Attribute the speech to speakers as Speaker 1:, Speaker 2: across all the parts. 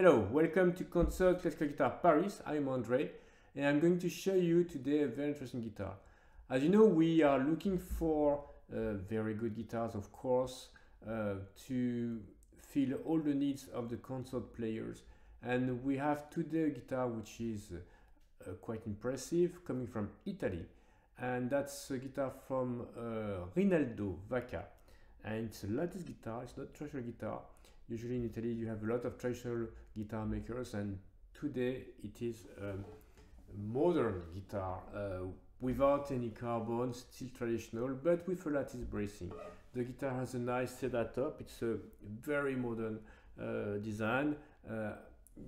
Speaker 1: Hello, welcome to Concert Classical Guitar Paris. I'm Andre and I'm going to show you today a very interesting guitar. As you know, we are looking for uh, very good guitars, of course, uh, to fill all the needs of the concert players. And we have today a guitar which is uh, quite impressive, coming from Italy. And that's a guitar from uh, Rinaldo Vacca. And it's the latest guitar, it's not traditional guitar Usually in Italy you have a lot of traditional guitar makers and today it is a modern guitar uh, without any carbon, still traditional, but with a lattice bracing. The guitar has a nice setup top, it's a very modern uh, design. Uh,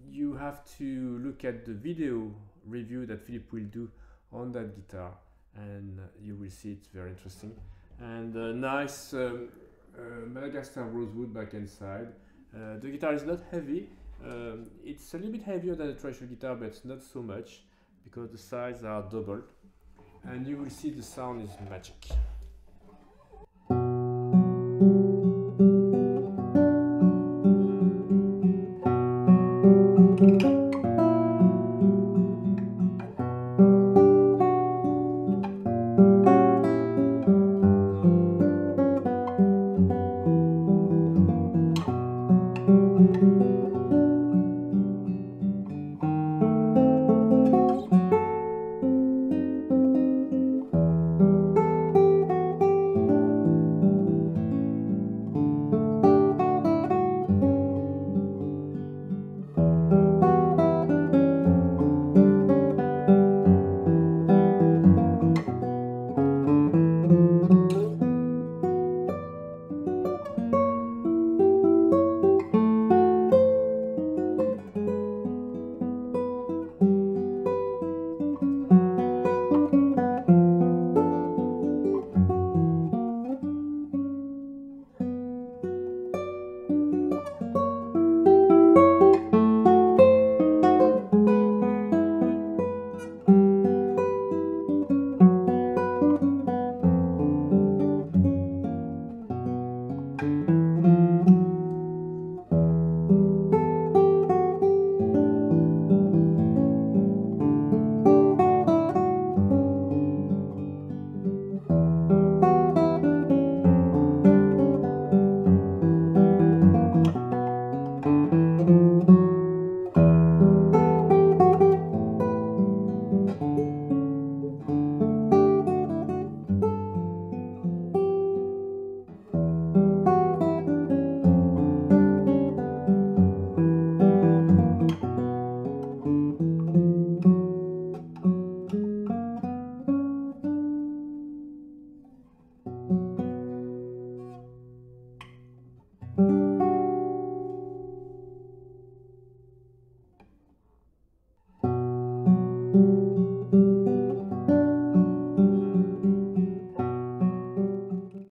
Speaker 1: you have to look at the video review that Philip will do on that guitar and you will see it's very interesting. And a nice um, uh, Madagascar rosewood back and side. Uh, the guitar is not heavy. Um, it's a little bit heavier than a traditional guitar, but not so much because the sides are doubled. And you will see the sound is magic.